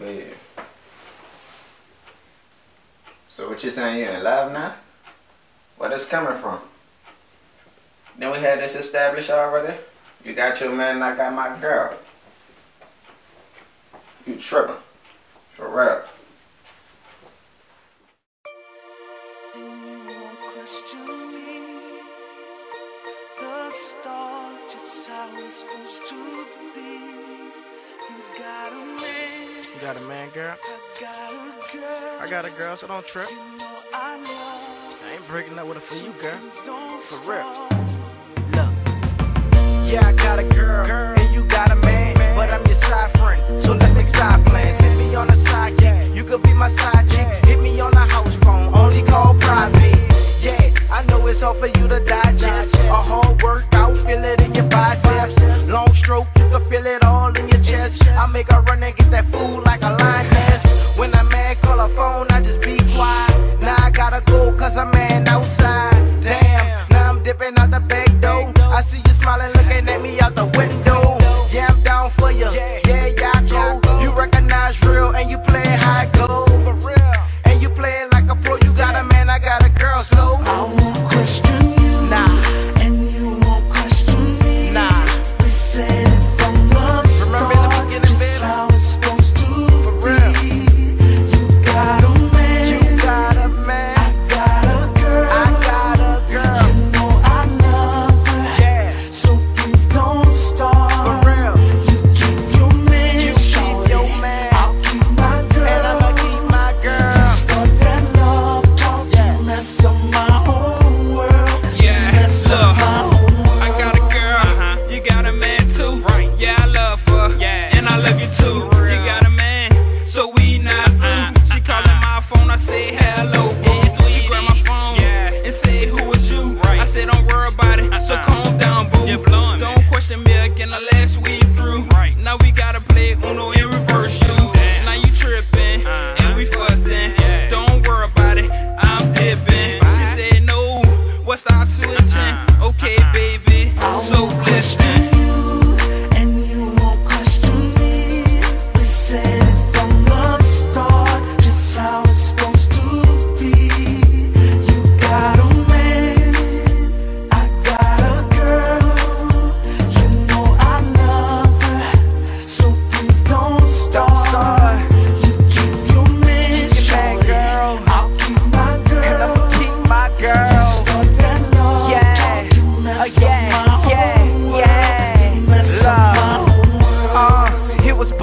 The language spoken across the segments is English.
Yeah. So what you saying, you in live now? Where this coming from? Then we had this established already? You got your man and I got my girl. You tripping. For real. supposed to be. You got you got a man, girl? I got a girl, so don't trip. I ain't breaking up with her for you, girl. For real. Look. Yeah, I got a girl, and you got a man, but I'm your side friend. So let me side plan. Send me on the side, yeah. You could be my side. yeah. got a man, so we not uh. ooh. She calling my phone, I say hello, boo. She my phone and you? I said don't worry about it, so calm down, boo.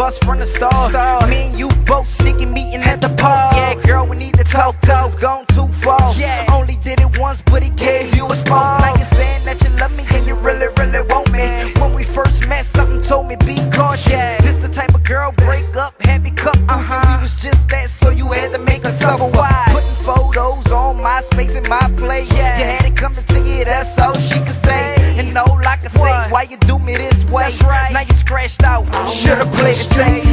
us from the start. start. Me and you both sneaking meeting at the park. Yeah, girl, we need to talk. Cause it's gone too far. Yeah. Only did it once, but it gave you a spark. Now you're saying that you love me and you really, really want me. When we first met, something told me be cautious. Yeah. This the type of girl break up, happy cup. Uh huh. Was just that, so you had to make us suffer. Why? Putting photos on my space in my place. Yeah. later say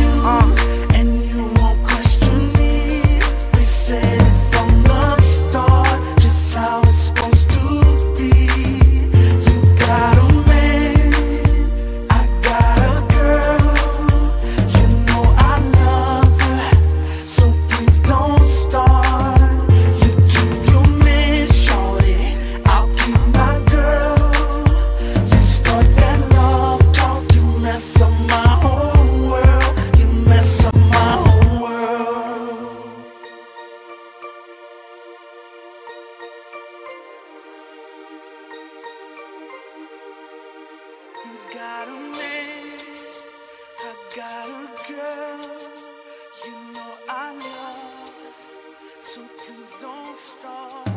got a man, I got a girl, you know I love, so please don't stop.